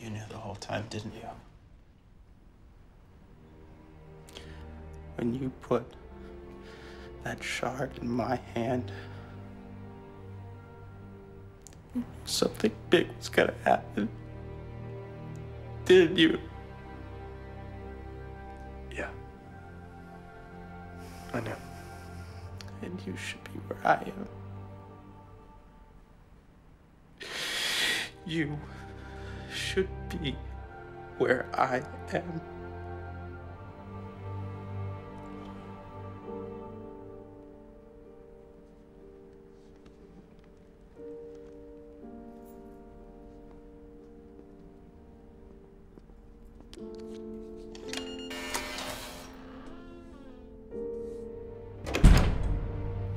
You knew the whole time, didn't you? When you put that shard in my hand, something big was gonna happen. Didn't you? Yeah. I know. And you should be where I am. You should be where I am.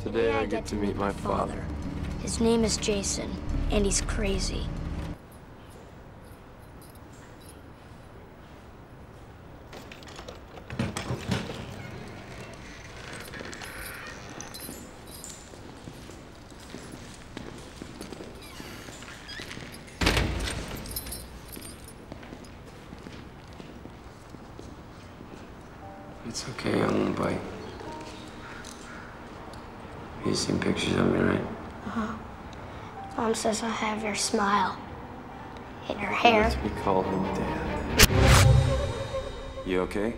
Today I get to meet my father. His name is Jason, and he's crazy. It's okay, I won't bite. You've seen pictures of me, right? Uh-huh. Mom says I have your smile and your hair. Me call him Dad. You okay?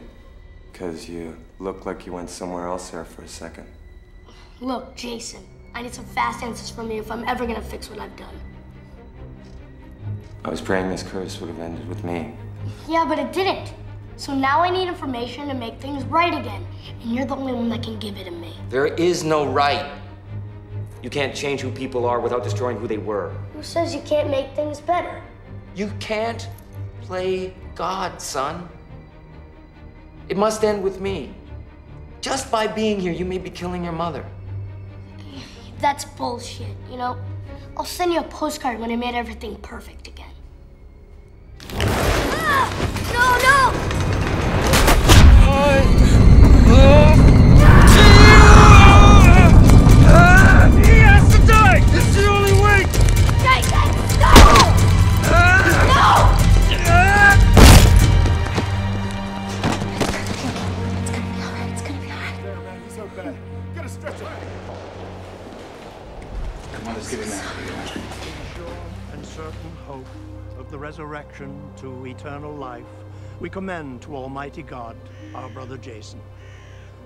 Because you look like you went somewhere else there for a second. Look, Jason, I need some fast answers from you if I'm ever gonna fix what I've done. I was praying this curse would have ended with me. Yeah, but it didn't. So now I need information to make things right again, and you're the only one that can give it to me. There is no right. You can't change who people are without destroying who they were. Who says you can't make things better? You can't play God, son. It must end with me. Just by being here, you may be killing your mother. That's bullshit, you know? I'll send you a postcard when I made everything perfect again. Come on, let's get him out of here. sure and certain hope of the resurrection to eternal life, we commend to Almighty God our brother Jason.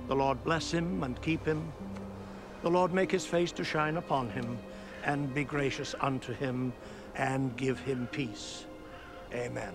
The Lord bless him and keep him. The Lord make his face to shine upon him and be gracious unto him and give him peace. Amen.